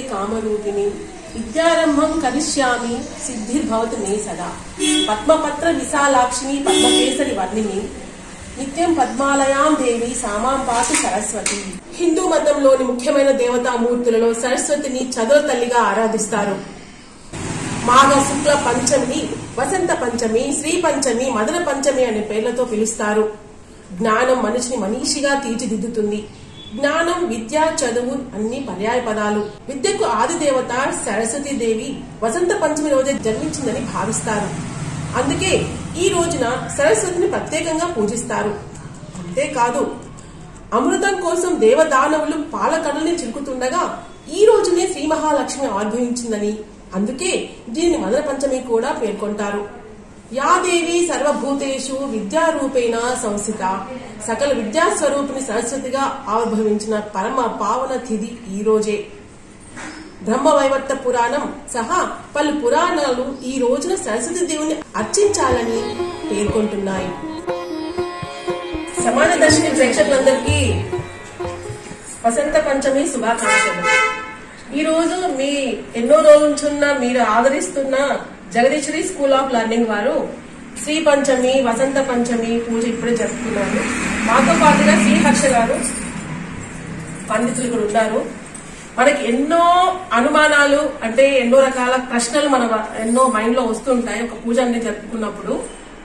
కామరూపిణి. విద్యారంభం కరిష్యామి సిద్ధిర్భవతు మే సదా. పద్మపత్ర విశాలాక్షిని పద్మకేసరి వర్ణిని. నిత్యం పద్మాలయాం దేవి సామాం పాసు సరస్వతి. హిందూ మతంలోని ముఖ్యమైన దేవతామూర్తులలో సరస్వతిని చదువు తల్లిగా ఆరాధిస్తారు. మాఘ శుక్ల పంచమి వసంత పంచమి శ్రీ పంచమి మదన పంచమి అనే పేర్లతో పిలుస్తారు. జ్ఞానం మనిషిని మనీషిగా తీర్చిదిద్దుతుంది. జ్ఞానం విద్య చదువు అన్ని పర్యాయ పదాలు. విద్యకు ఆది దేవత సరస్వతి దేవి వసంత పంచమి రోజే జన్మించిందని భావిస్తారు. అందుకే ఈ రోజున సరస్వతిని ప్రత్యేకంగా పూజిస్తారు. అంతేకాదు అమృతం కోసం దేవదానవులు పాలకడల్ని చిలుకుతుండగా ఈ రోజునే శ్రీ మహాలక్ష్మి ఆవిర్భవించిందని అందుకే దీనిని మదన పంచమి కూడా పేర్కొంటారు. యాదేవి సర్వభూతేషు విద్యారూపేణ సంస్థిత. సకల విద్యాస్వరూపిణి సరస్వతిగా ఆవిర్భవించిన పరమ పావన తిథి ఈ రోజే. బ్రహ్మవైవర్త పురాణం సహా పలు పురాణాలు ఈ రోజున సరస్వతి దేవుని అర్చించాలని పేర్కొంటున్నాయి. సమాన దర్శిని ప్రేక్షకులందరికీ వసంత పంచమి శుభాకాంక్షలు. ఈ రోజు మీ ఎన్నో రోజుల మీరు ఆదరిస్తున్న జగదీశ్వరి స్కూల్ ఆఫ్ లెర్నింగ్ వారు శ్రీ పంచమి వసంత పంచమి పూజ ఇప్పుడే జరుపుకున్నారు. మాతో పాటుగా శ్రీహర్ష గారు పండితులు కూడా ఉన్నారు. మనకి ఎన్నో అనుమానాలు అంటే ఎన్నో రకాల ప్రశ్నలు మన ఎన్నో మైండ్లో వస్తుంటాయి ఒక పూజ అనేది జరుపుకున్నప్పుడు.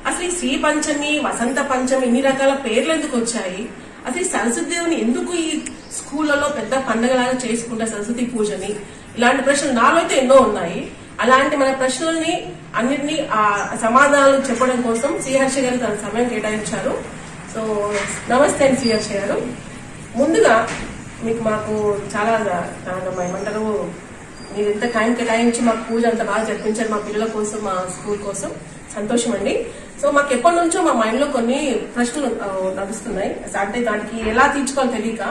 అసలు ఈ శ్రీ పంచమి వసంత పంచమి ఇన్ని రకాల పేర్లు ఎందుకు వచ్చాయి? అసలు ఈ సరస్వతి దేవుని ఎందుకు ఈ స్కూళ్ళలో పెద్ద పండుగలాగా చేసుకుంటారు సరస్వతి పూజని? ఇలాంటి ప్రశ్నలు నాలో అయితే ఎన్నో ఉన్నాయి. అలాంటి మన ప్రశ్నల్ని అన్నిటినీ ఆ సమాధానాలు చెప్పడం కోసం శ్రీహర్ష గారు తన సమయం కేటాయించారు. సో నమస్తే అండి శ్రీహర్ష గారు. ముందుగా మీకు మాకు చాలా ఏమంటారు మీరు ఎంత టైం కేటాయించి మాకు పూజ అంత బాగా జరిపించారు మా పిల్లల కోసం మా స్కూల్ కోసం. సంతోషం అండి. సో మాకు ఎప్పటి నుంచో మా మైండ్లో కొన్ని ప్రశ్నలు నడుస్తున్నాయి. అంటే దానికి ఎలా తీర్చుకోవాలో తెలియక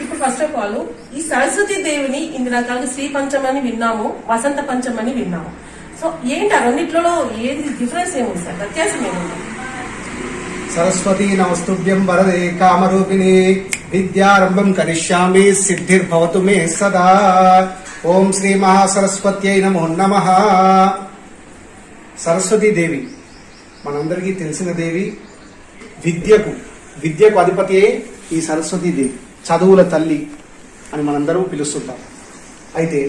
ఇప్పుడు ఫస్ట్ ఆఫ్ ఆల్ ఈ సరస్వతి దేవిని ఇన్ని రకాలుగా శ్రీ పంచమని విన్నాము వసంత పంచమని విన్నాము. సో ఏంటి ఆ ఏది డిఫరెన్స్ ఏముంది సార్? వ్యత్యాసం ఏముంది? సరస్వతి నమస్తుభ్యం వరదే కామరూపిణి విద్యారంభం కరిష్యామి సిద్ధిర్భవతు మే సదా. ఓం శ్రీ మహాసరస్వత్యై నమో నమ. సరస్వతి దేవి మనందరికీ తెలిసిన దేవి విద్యకు విద్యకు అధిపతియే ఈ సరస్వతి దేవి. చదువుల తల్లి అని మనందరం పిలుస్తుంటాం. అయితే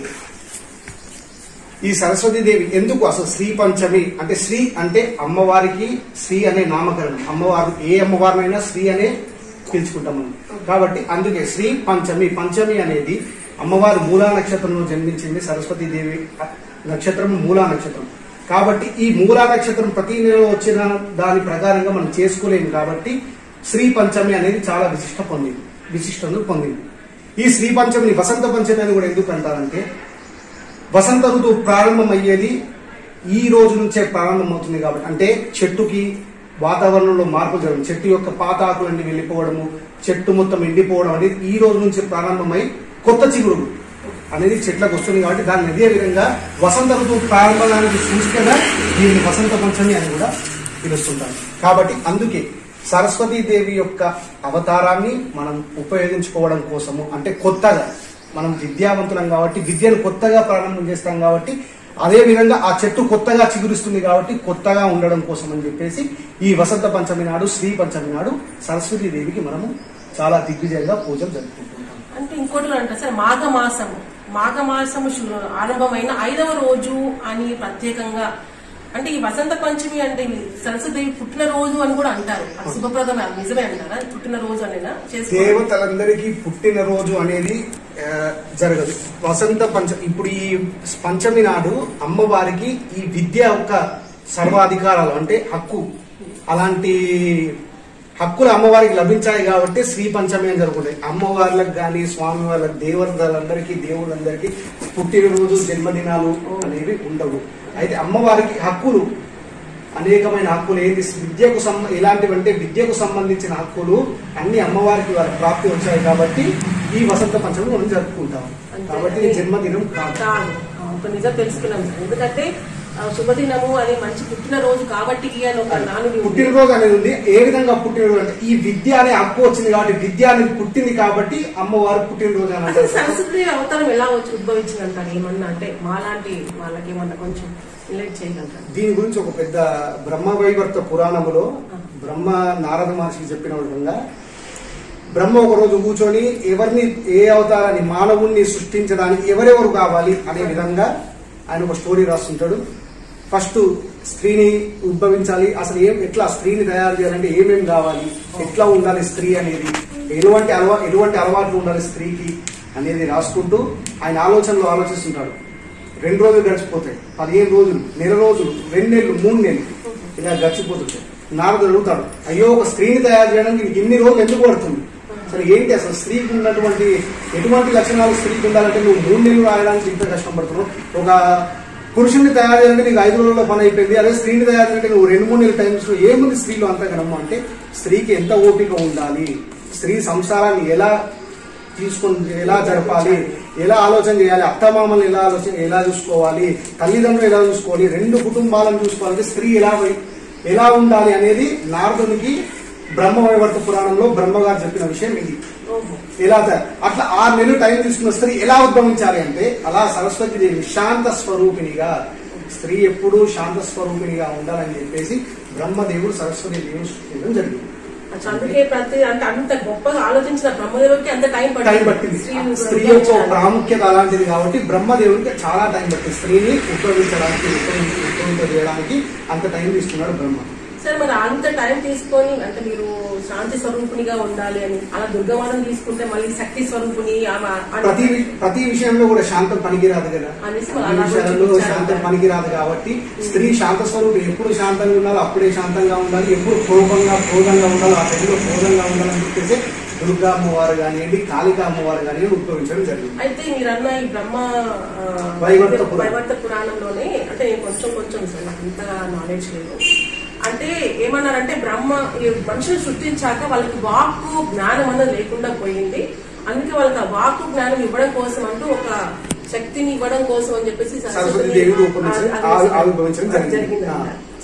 ఈ సరస్వతి దేవి ఎందుకు అసలు శ్రీ పంచమి అంటే శ్రీ అంటే అమ్మవారికి శ్రీ అనే నామకరణం. అమ్మవారు ఏ అమ్మవారినైనా శ్రీ అనే పిలుచుకుంటాం మనం. కాబట్టి అందుకే శ్రీ పంచమి పంచమి అనేది అమ్మవారు మూలా నక్షత్రంలో జన్మించింది సరస్వతి దేవి నక్షత్రం మూలా నక్షత్రం. కాబట్టి ఈ మూలా నక్షత్రం ప్రతి నెలలో వచ్చిన దాని ప్రకారంగా మనం చేసుకోలేము కాబట్టి శ్రీ పంచమి అనేది చాలా విశిష్ట పొందింది. విశిష్టను పొందింది. ఈ శ్రీ పంచమిని వసంత పంచమి అని కూడా ఎందుకు అంటారంటే వసంత ఋతువు ప్రారంభమయ్యేది ఈ రోజు నుంచే ప్రారంభమవుతుంది కాబట్టి. అంటే చెట్టుకి వాతావరణంలో మార్పు జరగడం చెట్టు యొక్క పాత ఆకులన్నీ వెళ్ళిపోవడము చెట్టు మొత్తం ఎండిపోవడం అనేది ఈ రోజు నుంచి ప్రారంభమై కొత్త చిగురు అనేది చెట్లకు వస్తుంది కాబట్టి దాన్ని అదే విధంగా వసంత ఋతువు ప్రారంభానికి సూచికగా దీన్ని వసంత పంచమి అని కూడా పిలుస్తుంటారు. కాబట్టి అందుకే సరస్వతీదేవి యొక్క అవతారాన్ని మనం ఉపయోగించుకోవడం కోసము అంటే కొత్తగా మనం విద్యావంతులం కాబట్టి విద్యను కొత్తగా ప్రారంభం చేస్తాం కాబట్టి అదే విధంగా ఆ చెట్టు కొత్తగా చిగురిస్తుంది కాబట్టి కొత్తగా ఉండడం కోసం అని చెప్పేసి ఈ వసంత పంచమి నాడు శ్రీ పంచమి నాడు సరస్వతీ దేవికి మనము చాలా దిగ్విజయంగా పూజలు జరుపుకుంటున్నాం అంటే ఇంకోటి కూడా అంటారు సార్ మాఘమాసము. ఆరంభమైన ఐదవ రోజు అని ప్రత్యేకంగా అంటే ఈ వసంత పంచమి అంటే ఈ సరస్వదేవి పుట్టిన రోజు అని కూడా అంటారు. అది నిజమే అంటారా? పుట్టిన రోజు అనేనా? దేవతలందరికీ పుట్టినరోజు అనేది జరగదు. వసంత పంచ ఇప్పుడు ఈ పంచమి నాడు అమ్మవారికి ఈ విద్య యొక్క సర్వాధికారాలు అంటే హక్కు. అలాంటి హక్కులు అమ్మవారికి లభించాయి కాబట్టి శ్రీ పంచమి అని జరుగుతాయి అమ్మవార్లకు కానీ స్వామి వాళ్ళకి దేవతలందరికీ దేవుళ్ళందరికీ పుట్టినరోజు జన్మదినాలు అనేవి ఉండవు. అయితే అమ్మవారికి హక్కులు అనేకమైన హక్కులు ఏంటి? విద్యకు సంబ ఇలాంటివంటే విద్యకు సంబంధించిన హక్కులు అన్ని అమ్మవారికి వారి ప్రాప్తి వచ్చాయి కాబట్టి ఈ వసంత పంచమి మనం జరుపుకుంటాం. కాబట్టి జన్మదినం కాదు. నిజం తెలుసుకున్నాం. ఎందుకంటే శుభదినము అది మంచి పుట్టినరోజు కాబట్టి అని ఒక నానుడి ఉంది. పుట్టినరోజు అనేది ఉంది. ఏ విధంగా పుట్టినరోజు అంటే ఈ విద్య అనే హక్కు వచ్చింది కాబట్టి విద్య అనేది పుట్టింది కాబట్టి అమ్మవారు పుట్టినరోజు అని అసలు అంటారు. సరస్వతి అవతారం ఎలా వచ్చి ఉద్భవించింది అంటారు ఏమన్నా అంటే మాలాంటి వాళ్ళకి ఏమన్నా కొంచెం రిలేట్ చేయగలుగుతారు దీని గురించి ఒక పెద్ద బ్రహ్మ వైవర్త పురాణములో బ్రహ్మ నారద మహర్షికి చెప్పిన విధంగా బ్రహ్మ ఒక రోజు కూర్చొని ఎవరిని ఏ అవతారాన్ని మానవుణ్ణి సృష్టించడానికి ఎవరెవరు కావాలి అనే విధంగా ఆయన ఒక స్టోరీ రాస్తుంటాడు. ఫస్ట్ స్త్రీని ఉద్భవించాలి. అసలు ఏం ఎట్లా స్త్రీని తయారు చేయాలంటే ఏమేమి కావాలి? ఎట్లా ఉండాలి స్త్రీ అనేది? ఎటువంటి అలవా ఎటువంటి అలవాట్లు ఉండాలి స్త్రీకి అనేది రాసుకుంటూ ఆయన ఆలోచనలు ఆలోచిస్తుంటాడు. రెండు రోజులు గడిచిపోతాయి. పదిహేను రోజులు నెల రోజులు రెండు నెలలు మూడు నెలలు ఇలా గడిచిపోతుంటాయి. నారదుడు అడుగుతాడు అయ్యో ఒక స్త్రీని తయారు చేయడానికి నీకు ఇన్ని రోజులు ఎందుకు పడుతుంది? సరే ఏంటి అసలు స్త్రీకి ఉన్నటువంటి ఎటువంటి లక్షణాలు స్త్రీకి ఉండాలంటే నువ్వు మూడు నెలలు రాయడానికి ఇంత కష్టం పడుతున్నావు? ఒక పురుషుని తయారు చేయాలంటే నీకు ఐదు రోజుల్లో పని అయిపోయింది అదే స్త్రీని తయారు చేయాలంటే నువ్వు రెండు మూడు నెలల టైమ్స్ ఏముంది స్త్రీలో అంత గనము అంటే స్త్రీకి ఎంత ఓపిక ఉండాలి స్త్రీ సంసారాన్ని ఎలా తీసుకొని ఎలా జరపాలి ఎలా ఆలోచన చేయాలి అత్తమామల్ని ఎలా ఆలోచన ఎలా చూసుకోవాలి తల్లిదండ్రులు ఎలా చూసుకోవాలి రెండు కుటుంబాలను చూసుకోవాలంటే స్త్రీ ఎలా ఎలా ఉండాలి అనేది నారదునికి బ్రహ్మ వైవర్త పురాణంలో బ్రహ్మగారు చెప్పిన విషయం ఇది. ఎలా అట్లా ఆరు నెలలు టైం తీసుకున్న స్త్రీ ఎలా ఉద్భవించాలి అంటే అలా సరస్వతి దేవి శాంత స్వరూపిణిగా స్త్రీ ఎప్పుడూ శాంత స్వరూపిణిగా ఉండాలని చెప్పేసి బ్రహ్మదేవుడు సరస్వతి దేవుడు సృష్టించడం జరిగింది. అందుకే ప్రతి అంటే అంత గొప్పగా ఆలోచించిన బ్రహ్మదేవుడికి అంత టైం టైం పట్టింది. స్త్రీ యొక్క. ప్రాముఖ్యత అలాంటిది కాబట్టి బ్రహ్మదేవుడికి చాలా టైం పట్టింది. స్త్రీని ఉద్భవించడానికి ఉద్భవించ- ఉద్భవింపజేయడానికి అంత టైం తీసుకున్నాడు బ్రహ్మ. సరే మరి అంత టైం తీసుకొని అంటే మీరు శాంతి స్వరూపునిగా ఉండాలి అని అలా దుర్గమానం తీసుకుంటే మళ్ళీ శక్తి స్వరూపుని ప్రతి ప్రతి విషయంలో కూడా శాంతం పనికిరాదు కదా విషయాలలో. శాంతం పనికిరాదు కాబట్టి స్త్రీ శాంత స్వరూపం ఎప్పుడు శాంతంగా ఉండాలో అప్పుడే శాంతంగా ఉండాలి ఎప్పుడు కోపంగా క్రోధంగా ఉండాలో ఆ టైంలో క్రోధంగా ఉండాలని చెప్పేసి దుర్గా అమ్మవారు కానివ్వండి కాళికా అమ్మవారు కానివ్వండి ఉద్భవించడం జరిగింది అయితే మీరు అన్న ఈ బ్రహ్మ వైవర్త పురాణం. వైవర్త పురాణంలోనే అంటే కొంచెం కొంచెం సార్ నాకు ఇంతగా నాలెడ్జ్ లేదు అంటే ఏమన్నారంటే బ్రహ్మ మనుషులు సృష్టించాక వాళ్ళకి వాక్కు జ్ఞానం అన్నది లేకుండా పోయింది. అందుకే వాళ్ళకి ఆ వాక్కు జ్ఞానం ఇవ్వడం కోసం అంటూ ఒక శక్తిని ఇవ్వడం కోసం అని చెప్పేసి జరిగింది.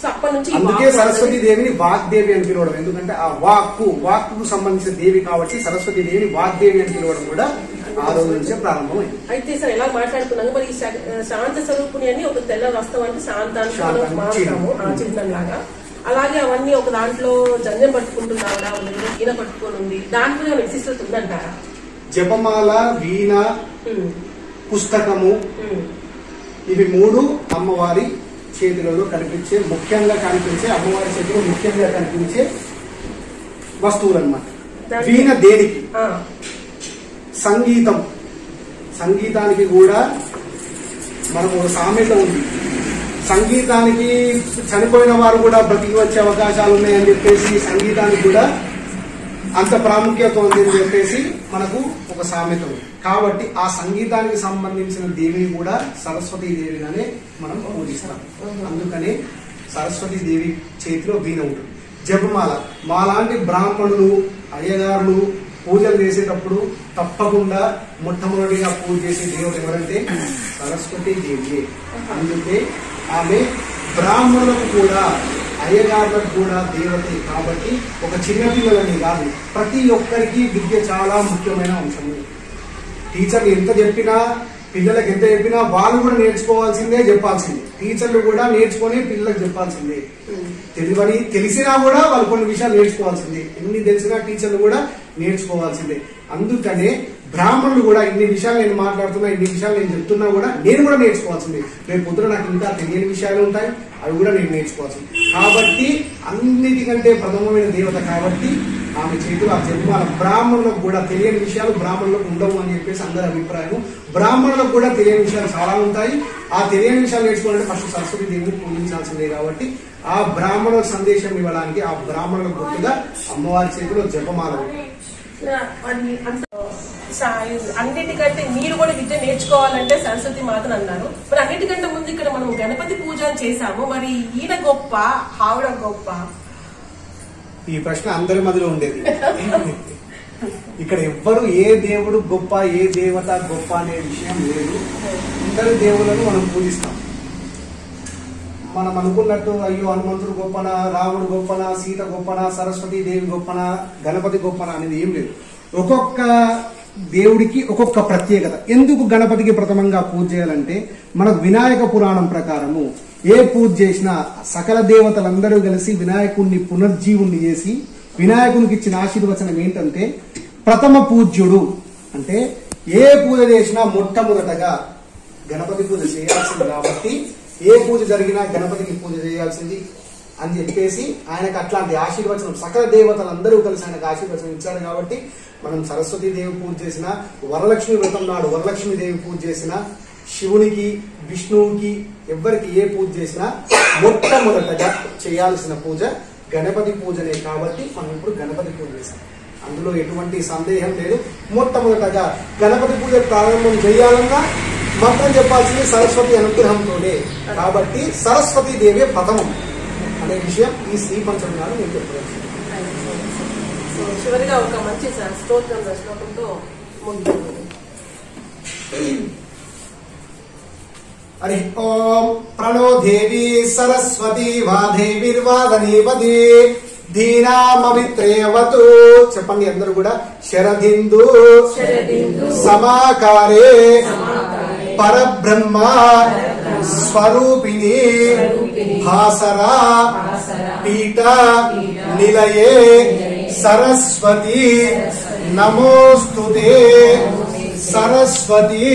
సో అప్పటి నుంచి అందుకే సరస్వతి దేవిని వాగ్దేవి అని పిలవడం. ఎందుకంటే ఆ వాక్కు వాక్కు సంబంధించిన దేవి కాబట్టి సరస్వతి దేవిని వాగ్దేవి అని పిలవడం కూడా ఆ రోజు నుంచే ప్రారంభమైంది. అయితే సార్ ఎలా మాట్లాడుకున్నాము మరి శాంత స్వరూపుని అని ఒక తెల్ల వస్త్రం అంటే చిహ్నం లాగా అలాగే అవన్నీ ఒక దాంట్లో జంజం పట్టుకుంటున్నారా లేదా ఈన పట్టుకొని ఉంది. దాంట్లో ఏమైనా ఉందంటారా? జపమాల వీణ పుస్తకము. ఇవి మూడు అమ్మవారి చేతులలో కనిపించే ముఖ్యంగా కనిపించే అమ్మవారి చేతిలో ముఖ్యంగా కనిపించే వస్తువులు అనమాట వీణ దేనికి? సంగీతం. సంగీతానికి కూడా మనకు ఒక సామెత ఉంది. సంగీతానికి చనిపోయిన వారు కూడా బ్రతికి వచ్చే అవకాశాలు ఉన్నాయని చెప్పేసి సంగీతానికి కూడా అంత ప్రాముఖ్యత ఉంది అని చెప్పేసి మనకు ఒక సామెత ఉంది. కాబట్టి ఆ సంగీతానికి సంబంధించిన దేవిని కూడా సరస్వతీ దేవిగానే మనం పూజిస్తాం. అందుకనే సరస్వతీ దేవి చేతిలో వీణ ఉంటుంది. జపమాల. మాలాంటి బ్రాహ్మణులు అయ్యగారులు పూజలు చేసేటప్పుడు తప్పకుండా మొట్టమొదటిగా పూజ చేసే దేవుడు ఎవరంటే సరస్వతి దేవి అందుకే ఆమె బ్రాహ్మణులకు కూడా అయ్యగారులకు కూడా దేవతే. కాబట్టి ఒక చిన్నపిల్లలని కాదు ప్రతి ఒక్కరికి విద్య చాలా ముఖ్యమైన అంశము టీచర్లు ఎంత చెప్పినా పిల్లలకు ఎంత చెప్పినా వాళ్ళు కూడా నేర్చుకోవాల్సిందే చెప్పాల్సిందే. టీచర్లు కూడా నేర్చుకొని పిల్లలకు చెప్పాల్సిందే. తెలివని తెలిసినా కూడా వాళ్ళు కొన్ని విషయాలు నేర్చుకోవాల్సిందే. ఎన్ని తెలిసినా టీచర్లు కూడా నేర్చుకోవాల్సిందే. అందుకనే బ్రాహ్మణులు కూడా ఇన్ని విషయాలు నేను మాట్లాడుతున్నా ఇన్ని విషయాలు నేను చెప్తున్నా కూడా నేను కూడా నేర్చుకోవాల్సింది. రేపు పొద్దున నాకు ఇంకా తెలియని విషయాలు ఉంటాయి అవి కూడా నేను నేర్చుకోవాల్సింది. కాబట్టి అన్నిటికంటే ప్రథమమైన దేవత కాబట్టి ఆమె చేతులు ఆ జన్మాల బ్రాహ్మణులకు కూడా తెలియని విషయాలు బ్రాహ్మణులకు ఉండవు అని చెప్పేసి అందరి అభిప్రాయం బ్రాహ్మణులకు కూడా తెలియని విషయాలు చాలా ఉంటాయి. ఆ తెలియని విషయాలు నేర్చుకోవాలంటే ఫస్ట్ సరస్వతి దేవుని పూజించాల్సిందే కాబట్టి ఆ బ్రాహ్మణుల సందేశం ఇవ్వడానికి ఆ బ్రాహ్మణుల గుర్తుగా అమ్మవారి చేతిలో జపమాల అది అంత అన్నిటికంటే మీరు కూడా విద్య నేర్చుకోవాలంటే సరస్వతి మాతను అన్నారు. మరి అన్నిటికంటే ముందు ఇక్కడ మనం గణపతి పూజ చేశాము. మరి ఈయన గొప్ప ఆవిడ గొప్ప? ఈ ప్రశ్న అందరి మధ్యలో ఉండేది. ఇక్కడ ఎవ్వరు ఏ దేవుడు గొప్ప ఏ దేవత గొప్ప అనే విషయం లేదు. ఇద్దరు దేవులను మనం పూజిస్తాం. మనం అనుకున్నట్టు అయ్యో హనుమంతుడు గొప్పన రాముడు గొప్పన సీత గొప్పన సరస్వతి దేవి గొప్పన గణపతి గొప్పన అనేది ఏం లేదు. ఒక్కొక్క దేవుడికి ఒక్కొక్క ప్రత్యేకత. ఎందుకు గణపతికి ప్రథమంగా పూజ చేయాలంటే మనకు వినాయక పురాణం ప్రకారము ఏ పూజ చేసినా సకల దేవతలందరూ కలిసి వినాయకుడిని పునర్జీవుణ్ణి చేసి వినాయకునికి ఇచ్చిన ఆశీర్వచనం ఏంటంటే ప్రథమ పూజ్యుడు. అంటే ఏ పూజ చేసినా మొట్టమొదటగా గణపతి పూజ చేయాల్సింది కాబట్టి ఏ పూజ జరిగినా గణపతికి పూజ చేయాల్సింది అని చెప్పేసి ఆయనకు అట్లాంటి ఆశీర్వచనం సకల దేవతలందరూ కలిసి ఆయనకు ఆశీర్వచనం ఇచ్చారు కాబట్టి మనం సరస్వతి దేవి పూజ చేసిన వరలక్ష్మి వ్రతం నాడు వరలక్ష్మి దేవి పూజ చేసిన శివునికి విష్ణువుకి ఎవరికి ఏ పూజ చేసినా మొట్టమొదటగా చేయాల్సిన పూజ గణపతి పూజనే కాబట్టి మనం ఇప్పుడు గణపతి పూజ చేసాం అందులో ఎటువంటి సందేహం లేదు. మొట్టమొదటగా గణపతి పూజ ప్రారంభం చేయాలన్నా మంత్రం చెప్పాల్సింది సరస్వతి అనుగ్రహంతోనే. కాబట్టి సరస్వతి దేవే ప్రథమం అనే విషయం ఈ శ్రీ పంచమి నాడు నేను చెప్పవచ్చు సో చివరిగా ఒక మంచి స్తోత్రం శ్లోకంతో హరి ఓం ప్రణో దేవి సరస్వతి వా దేవిర్వాదనీపది ధీనామవిత్రేవతు చెప్పండి అందరూ కూడా శరదిందు సమాకారే పరబ్రహ్మ స్వరూపిణి భాసరా పీఠ నిలయే సరస్వతి నమోస్తు సరస్వతి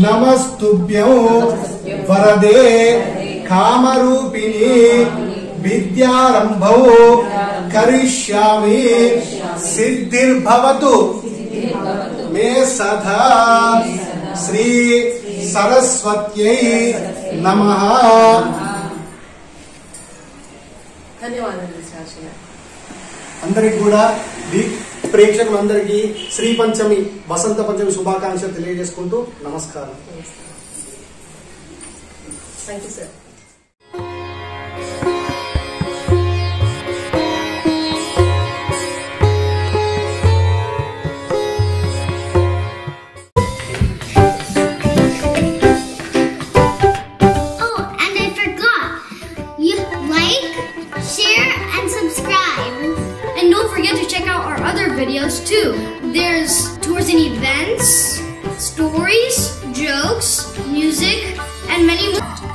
నమస్తుభ్యం వరదే కామరూపిణి విద్యారంభౌ కరిష్యామి సిద్ధిర్భవతు మే సదా శ్రీ సరస్వత్యై నమః అందరికి కూడా ప్రేక్షకులందరికీ శ్రీ పంచమి వసంత పంచమి శుభాకాంక్షలు తెలియజేసుకుంటూ నమస్కారం. Thank you sir and many more.